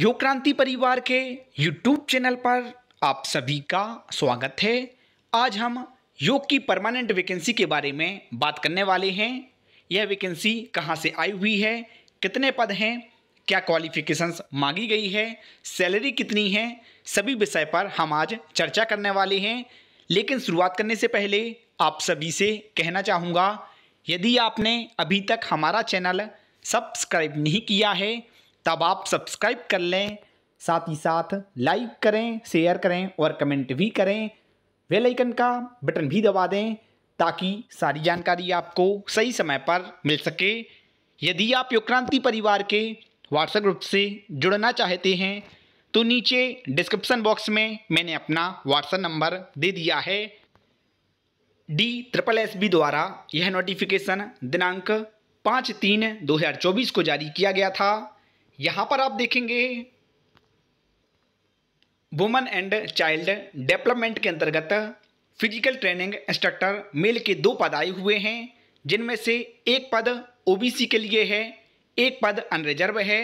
योग क्रांति परिवार के YouTube चैनल पर आप सभी का स्वागत है। आज हम योग की परमानेंट वैकेंसी के बारे में बात करने वाले हैं। यह वैकेंसी कहाँ से आई हुई है? कितने पद हैं? क्या क्वालिफिकेशंस मांगी गई है? सैलरी कितनी है? सभी विषय पर हम आज चर्चा करने वाले हैं। लेकिन शुरुआत करने से पहले आप सभी से कहना चाहूँगा, यदि आपने अभी तक हमारा चैनल सब्सक्राइब नहीं किया है तब आप सब्सक्राइब कर लें, साथ ही साथ लाइक करें, शेयर करें और कमेंट भी करें। बेल आइकन का बटन भी दबा दें ताकि सारी जानकारी आपको सही समय पर मिल सके। यदि आप युक्रांति परिवार के व्हाट्सएप ग्रुप से जुड़ना चाहते हैं तो नीचे डिस्क्रिप्शन बॉक्स में मैंने अपना व्हाट्सएप नंबर दे दिया है। डी ट्रिपल एस बी द्वारा यह नोटिफिकेशन दिनांक पाँच तीन दो हज़ार चौबीस को जारी किया गया था। यहाँ पर आप देखेंगे वुमेन एंड चाइल्ड डेवलपमेंट के अंतर्गत फ़िज़िकल ट्रेनिंग इंस्ट्रक्टर मेल के दो पद आए हुए हैं, जिनमें से एक पद ओबीसी के लिए है, एक पद अनरिजर्व है।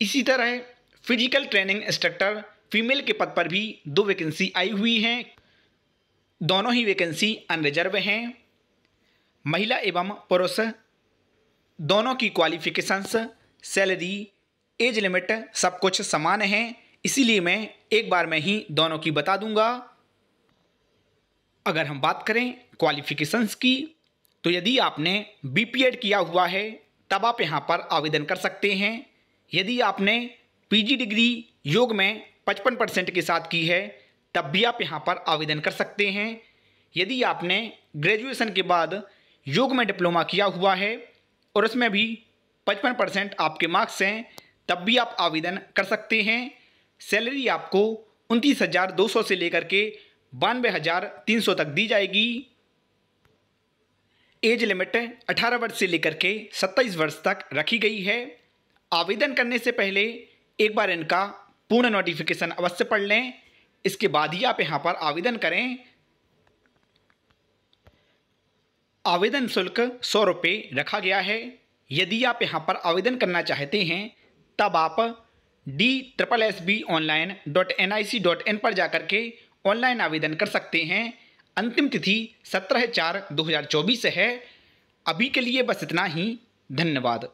इसी तरह फ़िज़िकल ट्रेनिंग इंस्ट्रक्टर फीमेल के पद पर भी दो वैकेंसी आई हुई हैं। दोनों ही वैकेंसी अनरिजर्व हैं। महिला एवं पुरुष, दोनों की क्वालिफिकेशंस सैलरी एज लिमिट सब कुछ समान है, इसीलिए मैं एक बार में ही दोनों की बता दूँगा। अगर हम बात करें क्वालिफिकेशंस की तो यदि आपने बी किया हुआ है, तब आप यहाँ पर आवेदन कर सकते हैं। यदि आपने पीजी डिग्री योग में 55 परसेंट के साथ की है, तब भी आप यहाँ पर आवेदन कर सकते हैं। यदि आपने ग्रेजुएशन के बाद योग में डिप्लोमा किया हुआ है, और उसमें भी पचपन परसेंट आपके मार्क्स हैं, तब भी आप आवेदन कर सकते हैं। सैलरी आपको उनतीस हज़ार दो सौ से लेकर के बानवे हज़ार तीन सौ तक दी जाएगी। एज लिमिट अठारह वर्ष से लेकर के सत्ताईस वर्ष तक रखी गई है। आवेदन करने से पहले एक बार इनका पूर्ण नोटिफिकेशन अवश्य पढ़ लें, इसके बाद ही आप यहाँ पर आवेदन करें। आवेदन शुल्क सौ रुपये रखा गया है। यदि आप यहाँ पर आवेदन करना चाहते हैं, तब आप D triple S B online dot N I C dot in पर जाकर के ऑनलाइन आवेदन कर सकते हैं। अंतिम तिथि सत्रह चार दो हज़ार चौबीस है। अभी के लिए बस इतना ही। धन्यवाद।